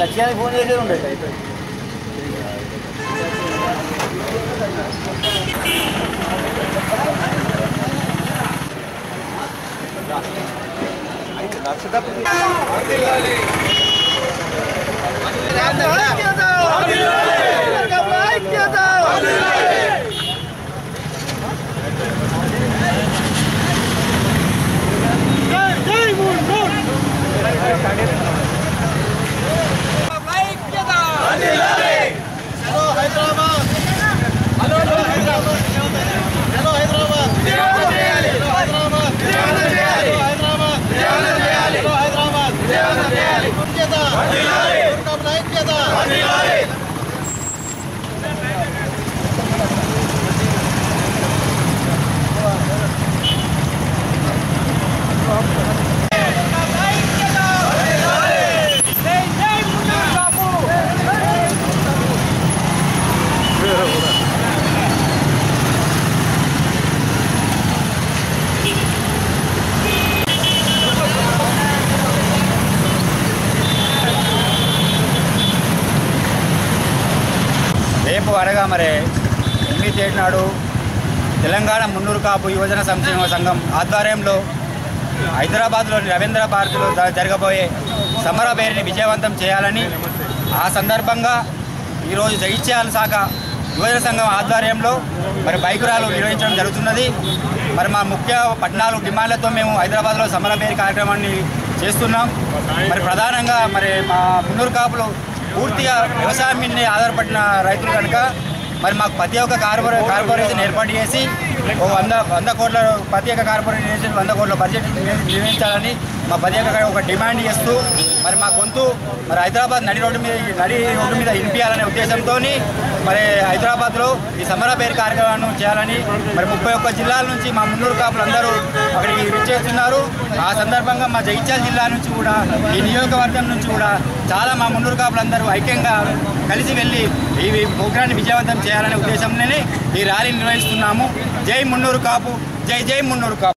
లక్ష్యానికి ఫోన్ చేసేది ఉండే రేపు అడగా మరి ఎనిమిది తేదీ నాడు తెలంగాణ మున్నూరు కాపు యువజన సంక్షేమ సంఘం ఆధ్వర్యంలో హైదరాబాద్లోని రవీంద్ర భారతిలో జరగబోయే సమర పేరుని విజయవంతం చేయాలని ఆ సందర్భంగా ఈరోజు జగిత్యాల శాఖ యువజన సంఘం ఆధ్వర్యంలో మరి బైక్ ర్యాలు నిర్వహించడం జరుగుతున్నది. మరి మా ముఖ్య పద్నాలుగు డిమాండ్లతో మేము హైదరాబాద్లో సమర పేరు కార్యక్రమాన్ని చేస్తున్నాం. మరి ప్రధానంగా మరి మా మున్నూరు కాపులు పూర్తిగా వ్యవసాయం మీద ఆధారపడిన రైతులు కనుక మరి మాకు ప్రతి ఒక్క కార్పొరే కార్పొరేషన్ ఏర్పాటు చేసి ఓ వంద వంద కోట్ల ప్రతి ఒక్క కార్పొరేషన్ వంద కోట్ల బడ్జెట్ నిర్వహించాలని మా ప్రతి ఒక్క ఒక డిమాండ్ చేస్తూ మరి మా గొంతు మరి హైదరాబాద్ నడి రోడ్డు మీద నడి రోడ్డు మీద వినిపించాలనే ఉద్దేశంతో మరి హైదరాబాద్లో ఈ సమర పేరు కార్యక్రమాన్ని చేయాలని మరి ముప్పై ఒక్క జిల్లాల నుంచి మా మున్నూరు కాపులు అందరూ అక్కడికి విచ్చేస్తున్నారు. ఆ సందర్భంగా మా జగిత్యాల జిల్లా నుంచి కూడా ఈ నియోజకవర్గం నుంచి కూడా చాలా మా మున్నూరు కాపులందరూ ఐక్యంగా కలిసి వెళ్ళి ఈ ప్రోగ్రాన్ని విజయవంతం చేయాలనే ఉద్దేశంలోనే ఈ ర్యాలీ నిర్వహిస్తున్నాము. జై మున్నూరు కాపు జై జై మున్నూరు కాపు.